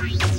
Time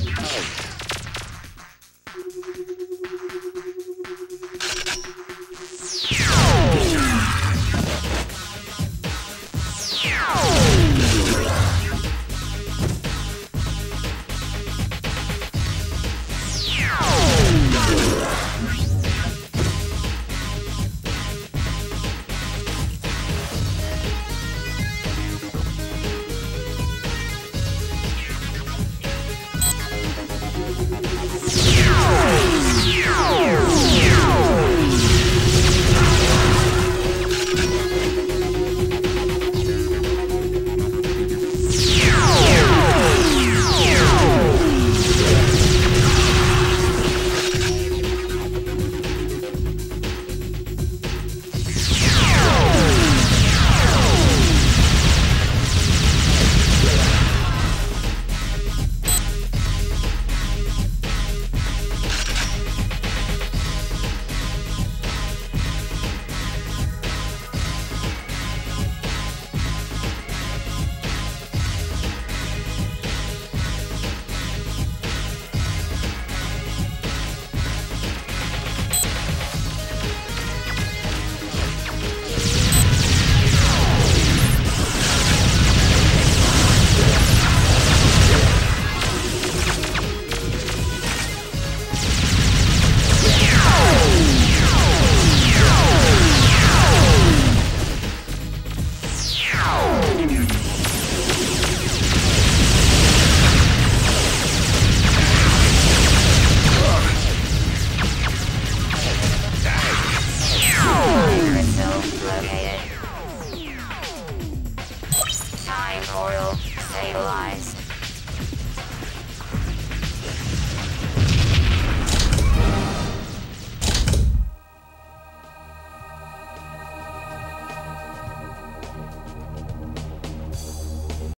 oil stabilized.